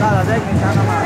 đó là dây mình sang mà